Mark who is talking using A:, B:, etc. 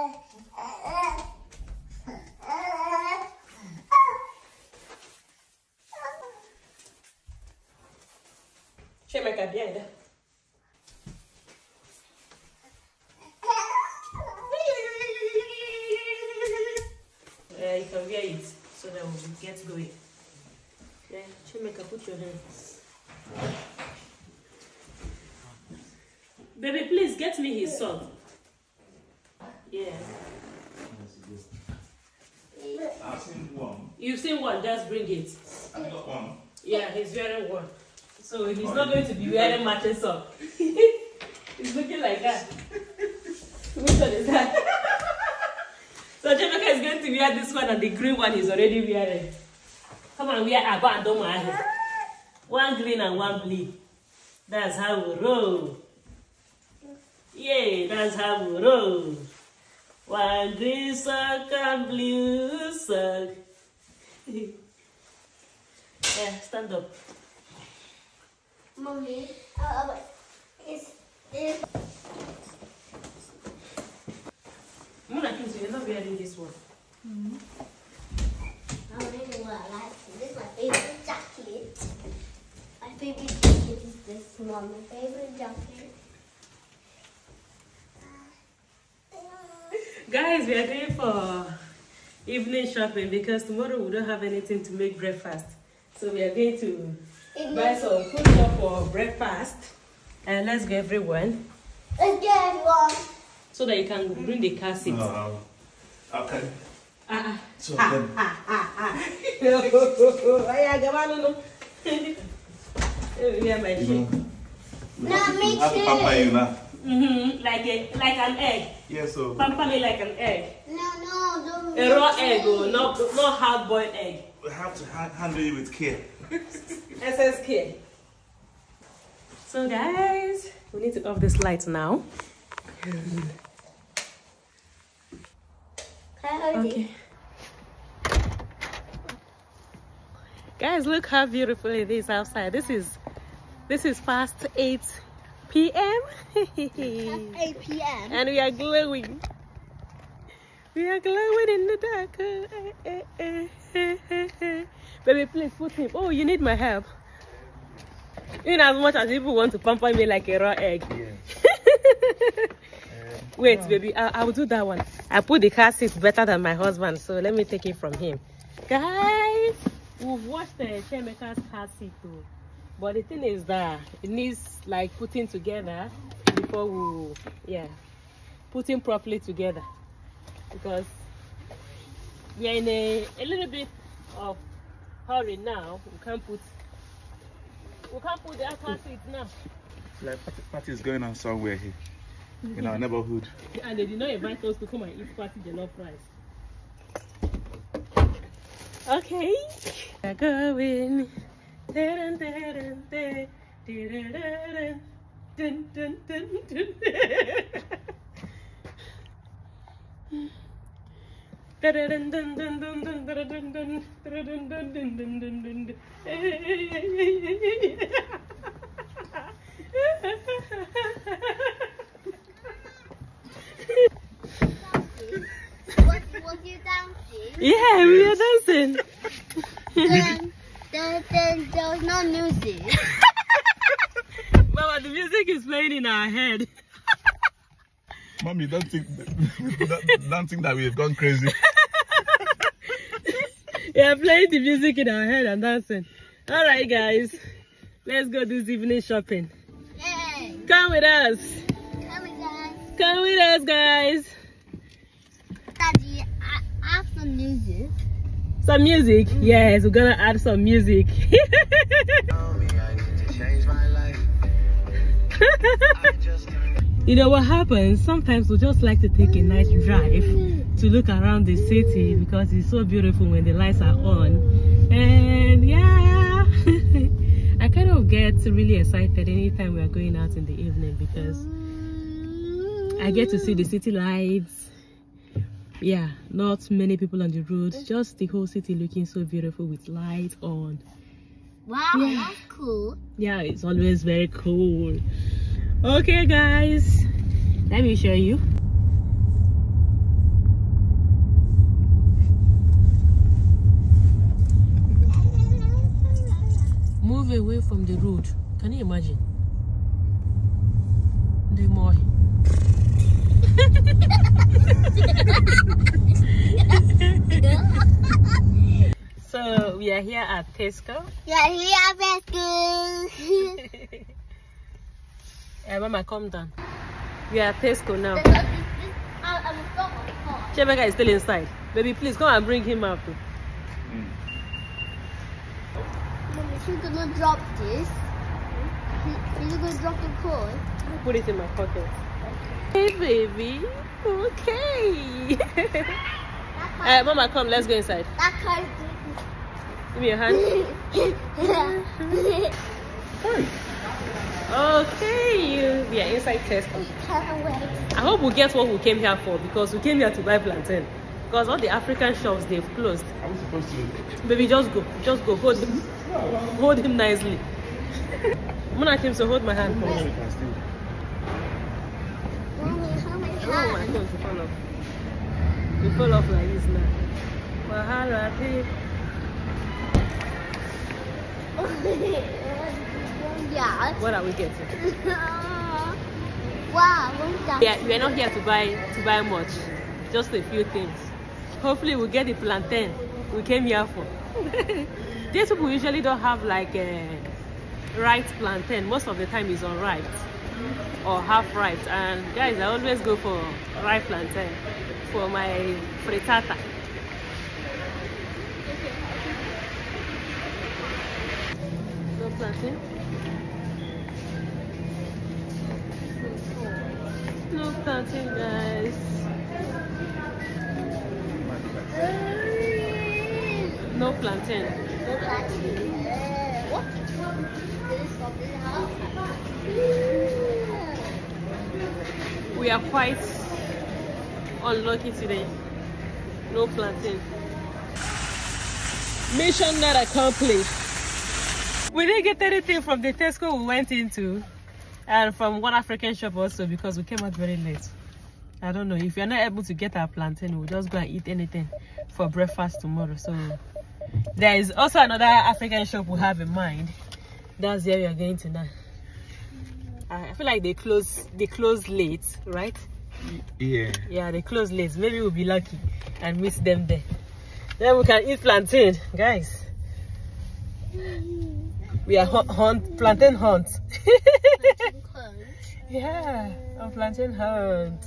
A: You can wear it so that we get going. Put your hands. Baby, please get me his song. Yeah.
B: I've seen one.
A: You've seen one, just bring it.
B: I got one.
A: Yeah, he's wearing one. So he's not going to be wearing matching sock. he's looking like that. Which one is that? so Jamaica is going to wear this one and the green one he's already wearing. Come on, wear Abba and Doma. One green and one blue. That's how we roll. Yeah, that's how we roll. One green sock and blue sock. yeah, stand up.
C: Mommy, uh, wait. Is is
A: Muna Kinsu, you're not wearing this one.
C: I really what I like. This is my favorite jacket. My favorite jacket is this one. My favorite jacket.
A: Guys, we are going for evening shopping because tomorrow we don't have anything to make breakfast. So we are going to buy some food stuff for breakfast. And let's go everyone.
C: Let's get everyone.
A: So that you can bring the car seat.
B: Uh, okay.
A: Ah,
B: So then,
A: ah, ah, ah. Gawa na no. Yeah, my
B: you
A: shit.
B: know, we
C: No, me
B: we
C: too.
B: pamper you now.
A: Mm-hmm. Like a like an egg.
B: Yeah, so
A: Pamper me like an egg.
C: No, no, don't.
A: A raw egg, oh, not not hard boiled egg.
B: we have to ha- handle you with care.
A: SSK. So guys, we need to off this light now. Okay. Guys, look how beautiful it is outside. This is this is past 8 p.m.
C: 8 p.m.
A: and we are glowing. We are glowing in the dark. Eh, eh, eh. Baby, please put him. Oh, you need my help. In as much as people want to pamper me like a raw egg. Wait, baby, I, I will do that one. I put the car seat better than my husband, so let me take it from him. Guys, we've washed the Chemeka's car seat too. But the thing is that it needs like putting together before we, yeah, putting properly together. Because we are in a, a little bit of hurry now. We can't put, we can't put the car hmm. seat now.
B: Like party, party is going on somewhere here in our neighborhood.
A: And they did not invite us to come and eat party jollof rice. Okay. We're going. Yeah, we are dancing
C: then, then, then there was no music.
A: Mama, the music is playing in our head.
B: Mommy, don't think don't, don't think that we've gone crazy.
A: Yeah, playing the music in our head and dancing. All right, guys, let's go this evening shopping.
C: Yay!
A: Come with us.
C: Come with us.
A: Come with us, guys.
C: Daddy, I I have some music.
A: Some music. Yes, we're gonna add some music. you know what happens? Sometimes we just like to take a nice drive to look around the city because it's so beautiful when the lights are on. And yeah, I kind of get really excited anytime we are going out in the evening because I get to see the city lights yeah not many people on the road just the whole city looking so beautiful with light on.
C: Wow
A: yeah.
C: that's cool.
A: Yeah it's always very cool. Okay guys. Let me show you. Move away from the road. Can you imagine? The more so we are here at Tesco.
C: Yeah, yeah, that's
A: Uh, Mama, calm down. We are at Tesco now.
C: good. I'm stop on the car.
A: Chemeka is still inside. Baby, please come and bring him out.
C: Mommy, she's gonna drop this. She's gonna drop the cord.
A: Put it in my pocket. Hey, baby. Okay. uh, Mama, come. Let's go inside.
C: That car
A: Give me your hand. Okay, we are inside Tesco.
C: Can't wait.
A: I hope we get what we came here for because we came here to buy plantain. Because all the African shops they've closed.
B: Are we supposed to?
A: Baby, just go. Just go. Hold him. Hold him nicely. Muna came so hold my hand
B: No, we can still.
C: Mommy, how many
A: Oh my
C: times?
A: God, you fall off. You fall off like this now. Wahala, hey.
C: yeah.
A: What are we getting?
C: wow.
A: Yeah, we are not here to buy to buy much. Just a few things. Hopefully we'll get the plantain we came here for. These people usually don't have like a ripe plantain. Most of the time is unripe or half ripe. And guys, I always go for ripe plantain eh, for my frittata. No plantain? No plantain, guys. No plantain.
C: What?
A: We are quite unlucky today. No plantain. Mission not accomplished. We didn't get anything from the Tesco we went into and from one African shop also because we came out very late. I don't know. If you're not able to get our plantain, we'll just go and eat anything for breakfast tomorrow. So there is also another African shop we have in mind. That's where we are going to now. I uh, I feel like they close they close late, right?
B: Yeah.
A: Yeah, they close late. Maybe we'll be lucky and miss them there. Then we can eat plantain, guys. We are hunt, hunt plantain hunt. yeah, on plantain hunt.